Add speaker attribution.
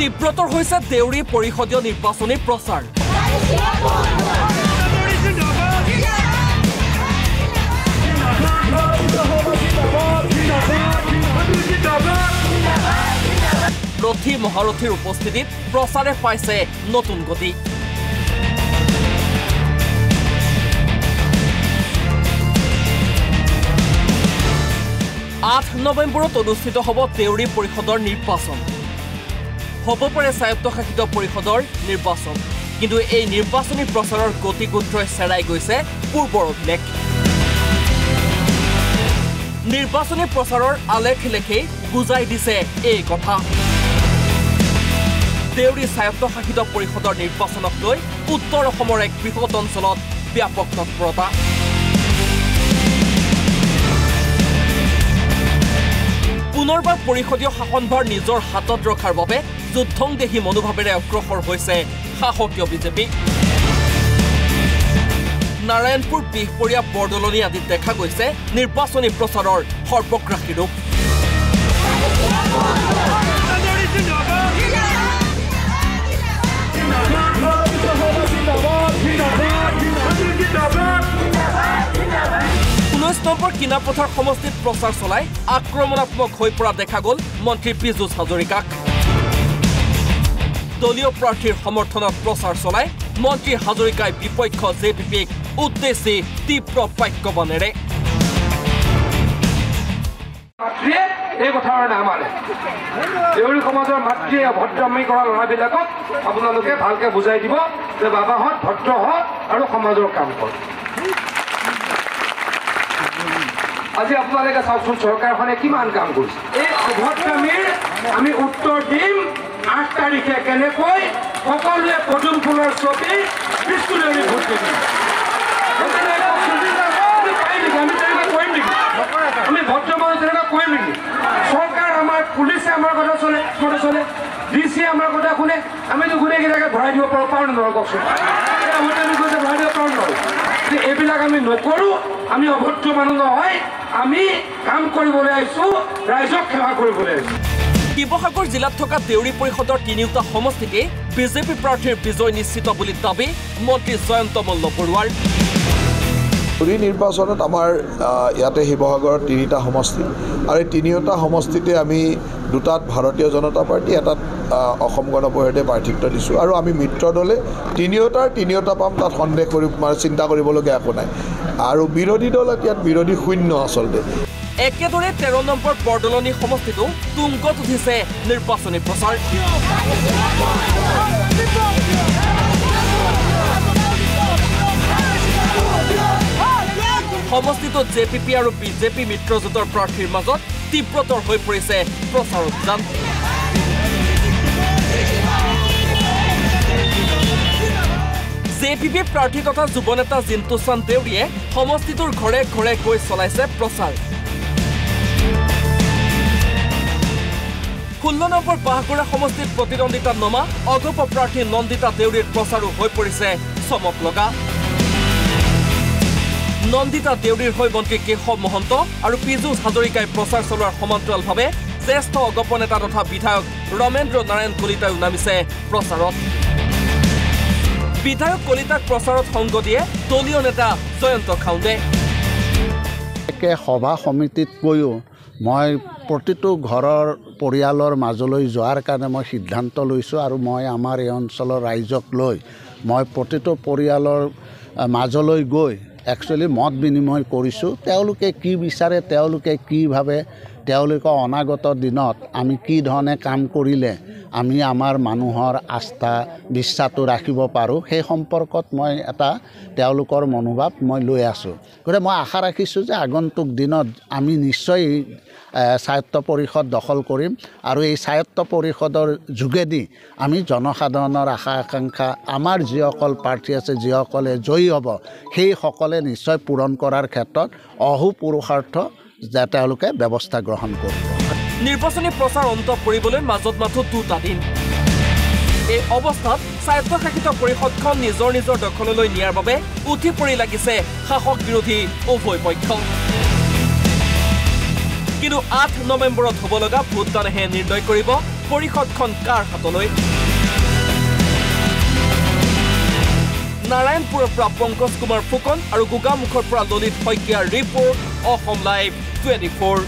Speaker 1: তীব্ৰতৰ হৈছে দেউৰী পৰিষদীয় নিৰ্বাচনী প্ৰচাৰ। ৰথী মহাৰথীৰ উপস্থিতিত প্ৰচাৰে পাইছে নতুন গতি। আঠ নৱেম্বৰত অনুষ্ঠিত হ'ব দেউৰী পৰিষদৰ নিৰ্বাচন। হ'ব পাৰে স্বায়ত্তশাসিত পৰিষদৰ নিৰ্বাচন। কিন্তু এই নিৰ্বাচনী প্ৰচাৰৰ গতিগোত্ৰই চেৰাই গৈছে পূৰ্বৰ অভিলেখ। নিৰ্বাচনী প্ৰচাৰৰ আলেখ লেখেই বুজাই দিছে এই কথা। দেউৰী স্বায়ত্তশাসিত পৰিষদৰ নিৰ্বাচনক লৈ উত্তৰ অসমৰ এক বৃহৎ অঞ্চলত ব্যাপক তৎপৰতা। পৰিষদীয় শাসনভাৰ নিজৰ হাতত ৰখাৰ বাবে যুদ্ধংদেহী মনোভাৱেৰে অগ্ৰসৰ হৈছে শাসকীয় বিজেপি। নাৰায়ণপুৰ বিহপৰীয়া বৰদলনি আদিত দেখা গৈছে নিৰ্বাচনী প্ৰচাৰৰ সৰ্বগ্ৰাসী ৰূপ। কিনাপথাৰ সমষ্টিত প্ৰচাৰ চলাই আক্ৰমণাত্মক হৈ পৰা দেখা গ'ল মন্ত্ৰী পীযুষ হাজৰিকাক। দলীয় প্ৰাৰ্থীৰ সমৰ্থনত প্ৰচাৰ চলাই মন্ত্ৰী হাজৰিকাই বিপক্ষ জে পি পিক উদ্দেশ্যি তীব্ৰ বাক্যবাণেৰে
Speaker 2: মাতৃয়ে এই কথাৰ নামানে দেউৰী সমাজৰ মাতৃয়ে কৰা ল'ৰাবিলাকক আপোনালোকে ভালকে বুজাই দিব যে বাবাহঁত ভদ্ৰ হওক আৰু সমাজৰ কাম কৰক। আজি আপোনালোকে চাওকচোন চৰকাৰখনে কিমান কাম কৰিছে। এই অভদ্ৰামীৰ আমি উত্তৰ দিম আঠ তাৰিখে কেনেকৈ সকলোৱে পদুম ফুলৰ ছবি বিস্কুটেৰে ভোট দিম আমি? আমি তেনেকৈ কৰিম নেকি? চৰকাৰ আমাৰ পুলিচে আমাৰ কথা চলে কথা চলে ডি চিয়ে আমাৰ কথা শুনে। আমিতো গোটেইকেইটাকে ভৰাই দিব পাৰোঁ পাৰোঁ নোৱাৰোঁ কওকচোন। ভৰাই দিব পাৰোঁ নোৱাৰোঁ। যে এইবিলাক আমি নকৰোঁ আমি অভদ্ৰ মানুহ নহয় আমি কাম কৰিবলৈ আহিছোঁ ৰাইজক সেৱা কৰিবলৈ আহিছোঁ।
Speaker 1: শিৱসাগৰ জিলাত থকা দেউৰী পৰিষদৰ তিনিওটা সমষ্টিতেই বিজেপি প্ৰাৰ্থীৰ বিজয় নিশ্চিত বুলি দাবী মন্ত্ৰী জয়ন্ত মল্ল বৰুৱাৰ।
Speaker 3: পুৰী নিৰ্বাচনত আমাৰ ইয়াতে শিৱসাগৰত তিনিটা সমষ্টি। আৰু এই তিনিওটা সমষ্টিতে আমি দুটাত ভাৰতীয় জনতা পাৰ্টী এটাত অসম গণ পৰিষদে প্ৰাৰ্থিত্ব দিছোঁ। আৰু আমি মিত্ৰ দলে তিনিওটাৰ তিনিওটা পাম তাত সন্দেহ কৰি মানে চিন্তা কৰিবলগীয়া একো নাই। আৰু বিৰোধী দল ইয়াত বিৰোধী শূন্য আচলতে।
Speaker 1: একেদৰে তেৰ নম্বৰ বৰদলনি সমষ্টিতো তুংগত উঠিছে নিৰ্বাচনী প্ৰচাৰ। সমষ্টিটোত জে পি পি আৰু বিজেপি মিত্ৰজোঁটৰ প্ৰাৰ্থীৰ মাজত তীব্ৰতৰ হৈ পৰিছে প্ৰচাৰ অভিযান। জে পি পি প্ৰাৰ্থী তথা যুৱ নেতা জিন্তুচান দেউৰীয়ে সমষ্টিটোৰ ঘৰে ঘৰে গৈ চলাইছে প্ৰচাৰ। ষোল্ল নম্বৰ বাঁহগৰা সমষ্টিত প্ৰতিদ্বন্দ্বিতাত নমা অগপ প্ৰাৰ্থী নন্দিতা দেউৰীৰ প্ৰচাৰো হৈ পৰিছে চমক লগা। নন্দিতা দেউৰীৰ হৈ মন্ত্ৰী কেশৱ মহন্ত আৰু পীযুষ হাজৰিকাই প্ৰচাৰ চলোৱাৰ সমান্তৰালভাৱে জ্যেষ্ঠ অগপ নেতা তথা বিধায়ক ৰমেন্দ্ৰ নাৰায়ণ কলিতায়ো নামিছে প্ৰচাৰত। বিধায়ক কলিতাক প্ৰচাৰত সংগ দিয়ে দলীয় নেতা জয়ন্ত খাউণ্ডে
Speaker 4: একে সভা সমিতিত গৈও মই প্ৰতিটো ঘৰৰ পৰিয়ালৰ মাজলৈ যোৱাৰ কাৰণে মই সিদ্ধান্ত লৈছোঁ আৰু মই আমাৰ এই অঞ্চলৰ ৰাইজক লৈ মই প্ৰতিটো পৰিয়ালৰ মাজলৈ গৈ একচুৱেলি মত বিনিময় কৰিছোঁ তেওঁলোকে কি বিচাৰে তেওঁলোকে কি ভাবে তেওঁলোকৰ অনাগত দিনত আমি কি ধৰণে কাম কৰিলে আমি আমাৰ মানুহৰ আস্থা বিশ্বাসটো ৰাখিব পাৰোঁ সেই সম্পৰ্কত মই এটা তেওঁলোকৰ মনোভাৱ মই লৈ আছোঁ। গতিকে মই আশা ৰাখিছোঁ যে আগন্তুক দিনত আমি নিশ্চয় স্বায়ত্ত পৰিষদ দখল কৰিম। আৰু এই স্বায়ত্ত পৰিষদৰ যোগেদি আমি জনসাধাৰণৰ আশা আকাংক্ষা আমাৰ যিসকল প্ৰাৰ্থী আছে যিসকলে জয়ী হ'ব সেইসকলে নিশ্চয় পূৰণ কৰাৰ ক্ষেত্ৰত অহু পুৰুষাৰ্থ যে তেওঁলোকে ব্যৱস্থা গ্ৰহণ কৰিব।
Speaker 1: নিৰ্বাচনী প্ৰচাৰ অন্ত পৰিবলৈ মাজত মাথো দুটা দিন। এই অৱস্থাত স্বায়ত্তশাসিত পৰিষদখন নিজৰ নিজৰ দখললৈ নিয়াৰ বাবে উঠি পৰি লাগিছে শাসক বিৰোধী উভয় পক্ষ। কিন্তু আঠ নৱেম্বৰত হ'ব লগা ভোটদানেহে নিৰ্ণয় কৰিব পৰিষদখন কাৰ হাতলৈ? নাৰায়ণপুৰৰ পৰা পংকজ কুমাৰ ফুকন আৰু গোগামুখৰ পৰা ললিত শইকীয়াৰ report Assam live twenty four.